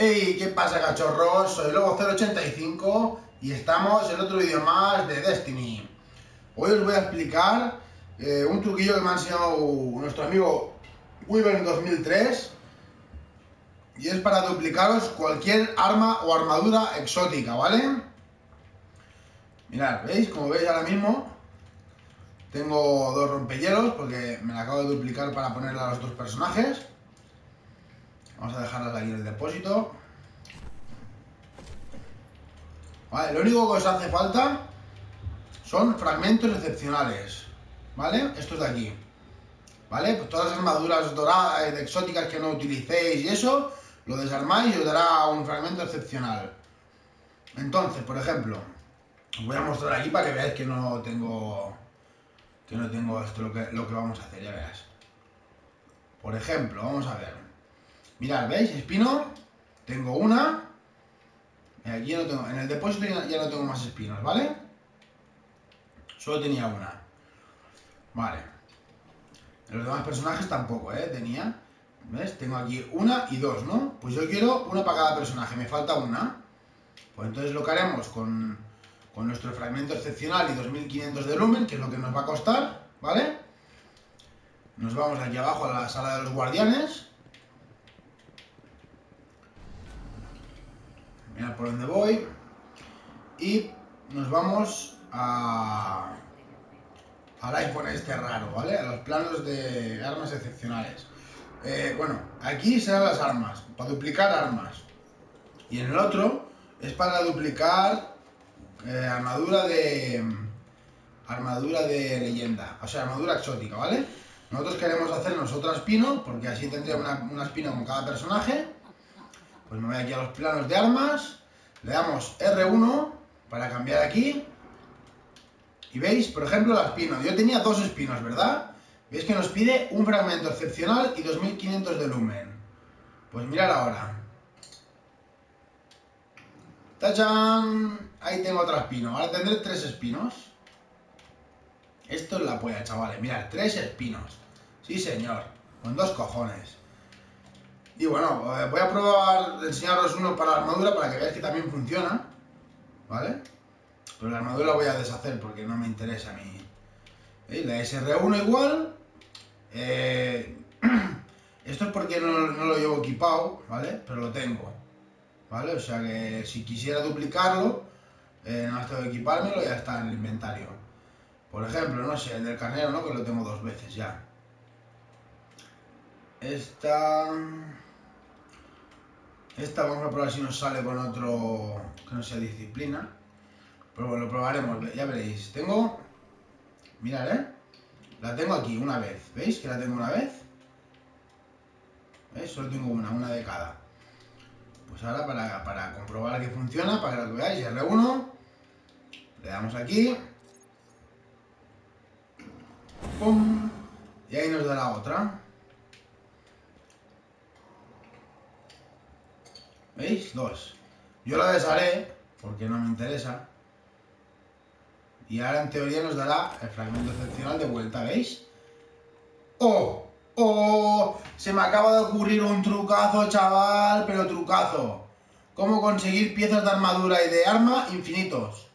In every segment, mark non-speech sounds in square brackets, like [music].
Hey, ¿qué pasa cachorros? Soy Lobo085 y estamos en otro vídeo más de Destiny. Hoy os voy a explicar eh, un truquillo que me ha enseñado nuestro amigo Weaver 2003 y es para duplicaros cualquier arma o armadura exótica, ¿vale? Mirad, ¿veis? Como veis ahora mismo tengo dos rompehielos porque me la acabo de duplicar para ponerla a los dos personajes. Vamos a dejarlas aquí en el depósito. Vale, lo único que os hace falta son fragmentos excepcionales. ¿Vale? Estos de aquí. ¿Vale? Pues todas las armaduras doradas, eh, exóticas que no utilicéis y eso, lo desarmáis y os dará un fragmento excepcional. Entonces, por ejemplo, os voy a mostrar aquí para que veáis que no tengo que no tengo esto lo que, lo que vamos a hacer, ya verás. Por ejemplo, vamos a ver. Mirad, ¿veis? Espino. Tengo una. Aquí no tengo. En el depósito ya no tengo más espinos, ¿vale? Solo tenía una. Vale. Los demás personajes tampoco, ¿eh? Tenía. ¿Ves? Tengo aquí una y dos, ¿no? Pues yo quiero una para cada personaje. Me falta una. Pues entonces lo que haremos con, con nuestro fragmento excepcional y 2500 de lumen, que es lo que nos va a costar, ¿vale? Nos vamos aquí abajo a la sala de los guardianes. Por dónde voy. Y nos vamos a al iPhone este raro, ¿vale? A los planos de armas excepcionales. Eh, bueno, aquí serán las armas, para duplicar armas. Y en el otro es para duplicar eh, armadura de... Armadura de leyenda, o sea, armadura exótica, ¿vale? Nosotros queremos hacernos otra espino, porque así tendría una, una espina con cada personaje. Pues me voy aquí a los planos de armas, le damos R1 para cambiar aquí. Y veis, por ejemplo, la espino. Yo tenía dos espinos, ¿verdad? Veis que nos pide un fragmento excepcional y 2500 de lumen. Pues mirad ahora. ¡Tachán! Ahí tengo otra espino. Ahora tendré tres espinos. Esto es la polla, chavales. Mirad, tres espinos. Sí, señor. Con dos cojones. Y bueno, eh, voy a probar enseñaros uno para la armadura para que veáis que también funciona. ¿Vale? Pero la armadura la voy a deshacer porque no me interesa a mí. ¿Veis? La SR1 igual. Eh, [clears throat] esto es porque no, no, lo llevo equipado, ¿vale? Pero lo tengo. ¿Vale? O sea que si quisiera duplicarlo, eh, no tengo que equipármelo ya está en el inventario. Por ejemplo, no sé, el del carnero, ¿no? Que lo tengo dos veces ya. Esta... Esta vamos a probar si nos sale con otro que no sea disciplina. Pero bueno, lo probaremos, ya veréis. Tengo... Mirad, ¿eh? La tengo aquí una vez. ¿Veis que la tengo una vez? ¿Veis? Solo tengo una, una de cada. Pues ahora para, para comprobar que funciona, para que lo veáis, R1. Le damos aquí. ¡Pum! Y ahí nos da la otra. ¿Veis? Dos. Yo la desharé, porque no me interesa. Y ahora en teoría nos dará el fragmento excepcional de vuelta, ¿veis? ¡Oh! ¡Oh! Se me acaba de ocurrir un trucazo, chaval, pero trucazo. ¿Cómo conseguir piezas de armadura y de arma infinitos?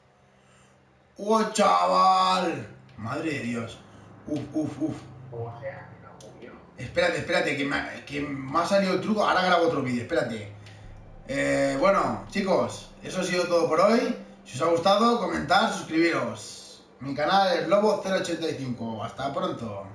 ¡Oh, chaval! Madre de Dios. Uf, uf, uf. Espérate, espérate, que me, que me ha salido el truco. Ahora grabo otro vídeo, espérate. Eh, bueno, chicos, eso ha sido todo por hoy. Si os ha gustado, comentar, suscribiros. Mi canal es Lobo085. Hasta pronto.